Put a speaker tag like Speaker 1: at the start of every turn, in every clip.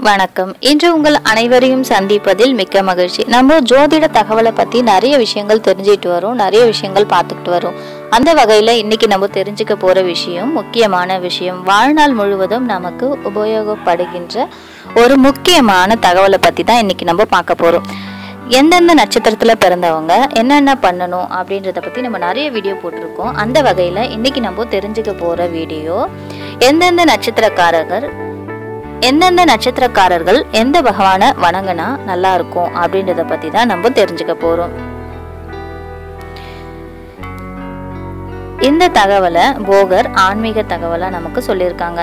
Speaker 1: வணக்கம். இன்று உங்கள் அனைவரையும் சந்திப்பதில் மிக்க மகிழ்ச்சி. நம்ம ஜோதிட தகவலை பற்றி நிறைய விஷயங்கள் தெரிஞ்சுட்டு வரோம். நிறைய விஷயங்கள் பார்த்துக்கிட்டு வரோம். அந்த வகையில் இன்னைக்கு நம்ம தெரிஞ்சுக்க போகிற விஷயம் முக்கியமான விஷயம் வாழ்நாள் முழுவதும் நமக்கு உபயோகப்படுகின்ற ஒரு முக்கியமான தகவலை பற்றி தான் இன்னைக்கு நம்ம பார்க்க போகிறோம் எந்தெந்த நட்சத்திரத்தில் பிறந்தவங்க என்னென்ன பண்ணணும் அப்படின்றத பற்றி நம்ம நிறைய வீடியோ போட்டிருக்கோம். அந்த வகையில் இன்னைக்கு நம்ம தெரிஞ்சுக்க போகிற வீடியோ எந்தெந்த நட்சத்திரக்காரர்கள் எந்தெந்த நட்சத்திரக்காரர்கள் எந்த பகவானை வணங்கினா நல்லா இருக்கும் அப்படின்றத பத்தி தான் நம்ம தெரிஞ்சுக்க போறோம். இந்த தகவலை போகர் ஆன்மீக தகவலா நமக்கு சொல்லியிருக்காங்க.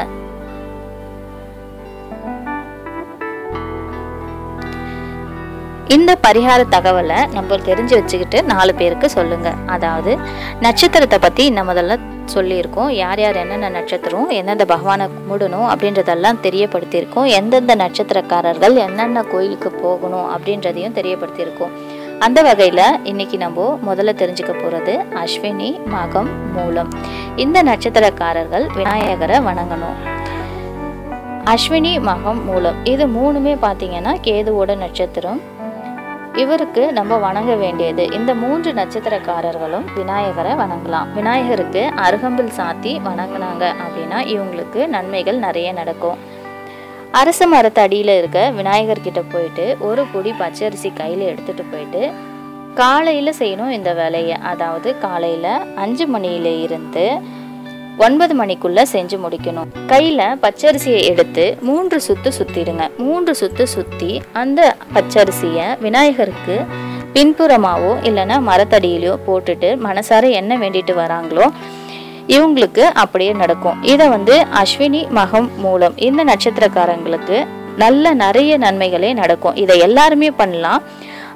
Speaker 1: இந்த பரிகார தகவலை நம்ம தெரிஞ்சு வச்சுக்கிட்டு நாலு பேருக்கு சொல்லுங்க. அதாவது நட்சத்திரத்தை பத்தி நம்ம முதல்ல சொல்லியிருக்கோம். யார் யார் என்னென்ன நட்சத்திரம் எந்தெந்த பகவானை கும்பிடணும் அப்படின்றதெல்லாம் தெரியப்படுத்தியிருக்கோம். எந்தெந்த நட்சத்திரக்காரர்கள் என்னென்ன கோயிலுக்கு போகணும் அப்படின்றதையும் தெரியப்படுத்தியிருக்கோம். அந்த வகையில் இன்னைக்கு நம்ம முதல்ல தெரிஞ்சுக்க போகிறது அஸ்வினி மகம் மூலம். இந்த நட்சத்திரக்காரர்கள் விநாயகரை வணங்கணும். அஸ்வினி மகம் மூலம். இது மூணுமே பார்த்தீங்கன்னா கேதுவோட நட்சத்திரம் இவருக்கு நம்ம வணங்க வேண்டியது. இந்த மூன்று நட்சத்திரக்காரர்களும் விநாயகரை வணங்கலாம். விநாயகருக்கு அருகம்பில் சாத்தி வணங்கினாங்க அப்படின்னா இவங்களுக்கு நன்மைகள் நிறைய நடக்கும். அரச மரத்து அடியில் இருக்க விநாயகர் கிட்ட போயிட்டு ஒரு பொடி பச்சரிசி கையில் எடுத்துட்டு போயிட்டு காலையில் செய்யணும் இந்த வேலையை. அதாவது காலையில் அஞ்சு மணியில இருந்து ஒன்பது மணிக்குள்ள செஞ்சு முடிக்கணும். கையில பச்சரிசியை எடுத்து மூன்று சுத்து சுத்திடுங்க. மூன்று சுத்து சுத்தி அந்த பச்சரிசியை விநாயகருக்கு பின்புறமாவோ இல்லைன்னா மரத்தடியிலையோ போட்டுட்டு மனசார என்ன வேண்டிட்டு வராங்களோ இவங்களுக்கு அப்படியே நடக்கும். இதை வந்து அஸ்வினி மகம் மூலம் இந்த நட்சத்திரக்காரங்களுக்கு நல்ல நிறைய நன்மைகளே நடக்கும். இதை எல்லாருமே பண்ணலாம்.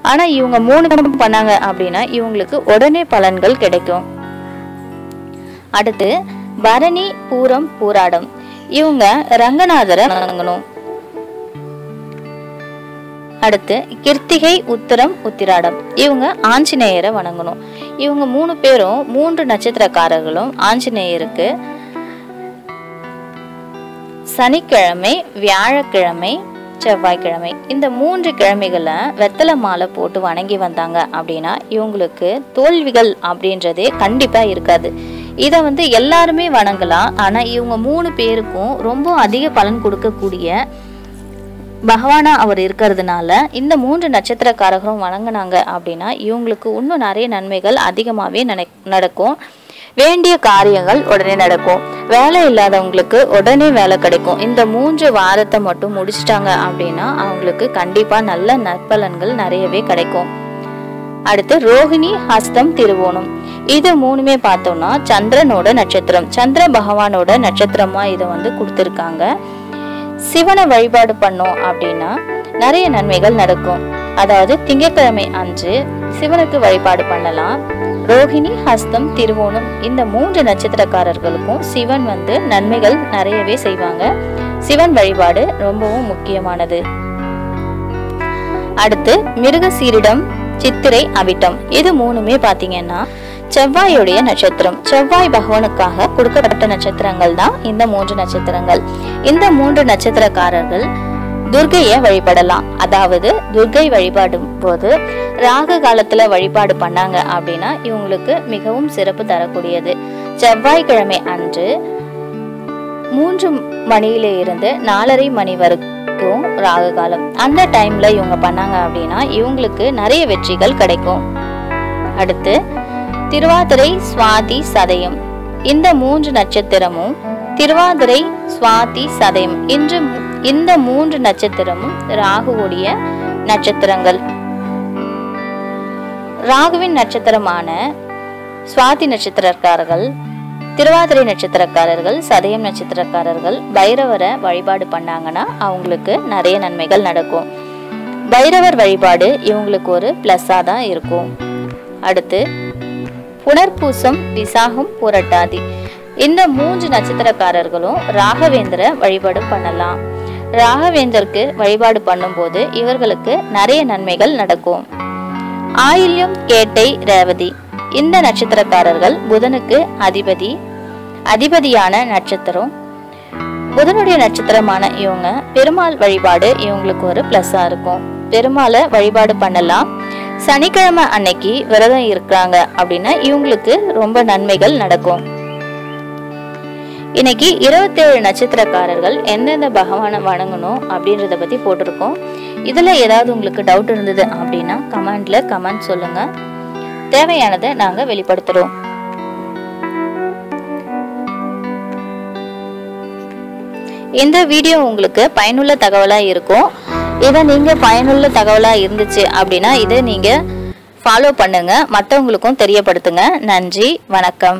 Speaker 1: ஆனா இவங்க மூணு தடவை பண்ணாங்க அப்படின்னா இவங்களுக்கு உடனே பலன்கள் கிடைக்கும். அடுத்து பரணி பூரம் பூராடம். இவங்க ரங்கநாதரை வணங்கணும். அடுத்து கிருத்திகை உத்தரம் உத்திராடம். இவங்க ஆஞ்சநேயரை வணங்கணும். இவங்க மூணு பேரும் மூன்று நட்சத்திரக்காரர்களும் ஆஞ்சநேயருக்கு சனிக்கிழமை வியாழக்கிழமை செவ்வாய்க்கிழமை இந்த மூன்று கிழமைகளை வெத்தலை மாலை போட்டு வணங்கி வந்தாங்க அப்படின்னா இவங்களுக்கு தோல்விகள் அப்படின்றதே கண்டிப்பாக இருக்காது. இதை வந்து எல்லாருமே வணங்கலாம். ஆனால் இவங்க மூணு பேருக்கும் ரொம்ப அதிக பலன் கொடுக்கக்கூடிய பகவானா அவர் இருக்கிறதுனால இந்த மூன்று நட்சத்திரக்காரர்களும் வணங்கினாங்க அப்படின்னா இவங்களுக்கு இன்னும் நிறைய நன்மைகள் அதிகமாகவே நடக்கும். வேண்டிய காரியங்கள் உடனே நடக்கும். வேலை இல்லாதவங்களுக்கு உடனே வேலை கிடைக்கும். இந்த மூன்று வாரத்தை மட்டும் முடிச்சிட்டாங்க அப்படின்னா அவங்களுக்கு கண்டிப்பா நல்ல நற்பலன்கள் நிறையவே கிடைக்கும். அடுத்து ரோஹிணி ஹஸ்தம் திருவோணம். இது மூணுமே பார்த்தோம்னா சந்திரனோட நட்சத்திரம். சந்திர பகவானோட நட்சத்திரமா இதை வந்து கொடுத்துருக்காங்க. சிவனை வழிபாடு பண்ணோம் அப்படின்னா நிறைய நன்மைகள் நடக்கும். அதாவது திங்கட்கிழமை அன்று சிவனுக்கு வழிபாடு பண்ணலாம். ரோஹிணி ஹஸ்தம் திருவோணம் இந்த மூன்று நட்சத்திரக்காரர்களுக்கும் சிவன் வந்து நன்மைகள் நிறையவே செய்வாங்க. சிவன் வழிபாடு ரொம்பவும் முக்கியமானது. அடுத்து மிருக சீரிடம் சித்திரை அவிட்டம். இது மூணுமே பாத்தீங்கன்னா செவ்வாயுடைய நட்சத்திரம். செவ்வாய் பகவானுக்காக கொடுக்கப்பட்ட நட்சத்திரங்கள் தான் இந்த மூன்று நட்சத்திரங்கள். இந்த மூன்று நட்சத்திரக்காரர்கள் துர்கையை வழிபடலாம். அதாவது துர்கை வழிபாடும் போது ராக காலத்துல வழிபாடு பண்ணாங்க அப்படின்னா இவங்களுக்கு மிகவும் சிறப்பு தரக்கூடியது. செவ்வாய்க்கிழமை அன்று மூன்று மணியில இருந்து நாலரை மணி வரைக்கும் ராகு காலம். அந்த டைம்ல இவங்க பண்ணாங்க அப்படின்னா இவங்களுக்கு நிறைய வெற்றிகள் கிடைக்கும். அடுத்து திருவாதிரை சுவாதி சதயம். இந்த மூன்று நட்சத்திரமும் திருவாதிரை சுவாதி சதயம். இன்று இந்த மூன்று நட்சத்திரமும் ராகுவுடைய நட்சத்திரங்கள். ராகுவின் நட்சத்திரமான சுவாதி நட்சத்திரக்காரர்கள் திருவாதிரை நட்சத்திரக்காரர்கள் சதயம் நட்சத்திரக்காரர்கள் பைரவரை வழிபாடு பண்ணாங்கன்னா அவங்களுக்கு நிறைய நன்மைகள் நடக்கும். பைரவர் வழிபாடு இவங்களுக்கு ஒரு பிளஸ்ஸாக தான் இருக்கும். அடுத்து புனர்பூசம் விசாகம் புரட்டாதி. இந்த மூன்று நட்சத்திரக்காரர்களும் ராகவேந்திர வழிபாடு பண்ணலாம். ராகவேந்தருக்கு வழிபாடு பண்ணும்போது இவர்களுக்கு நிறைய நன்மைகள் நடக்கும். ஆயில்யம் கேட்டை ரேவதி. இந்த நட்சத்திரக்காரர்கள் புதனுக்கு அதிபதி அதிபதியான நட்சத்திரம். புதனுடைய நட்சத்திரமான இவங்க பெருமாள் வழிபாடு இவங்களுக்கு ஒரு ப்ளஸ்ஸாக இருக்கும். பெருமாளை வழிபாடு பண்ணலாம். சனிக்கிழமை அன்னைக்கு விரதம் இருக்கிறாங்க அப்படின்னா இவங்களுக்கு ரொம்ப நன்மைகள் நடக்கும். இன்னைக்கு இருபத்தேழு நட்சத்திரக்காரர்கள் எந்தெந்த பகவானை வணங்கணும் அப்படின்றத பத்தி போட்டிருக்கோம். இதுல ஏதாவது உங்களுக்கு டவுட் இருந்தது அப்படின்னா கமெண்ட்ல கமெண்ட் சொல்லுங்க. தேவையானதை நாங்க வெளிப்படுத்துறோம். இந்த வீடியோ உங்களுக்கு பயனுள்ள தகவலாக இருக்கும். இதை நீங்கள் பயனுள்ள தகவலாக இருந்துச்சு அப்படின்னா இதை நீங்கள் ஃபாலோ பண்ணுங்கள் மற்றவங்களுக்கும் தெரியப்படுத்துங்க. நன்றி. வணக்கம்.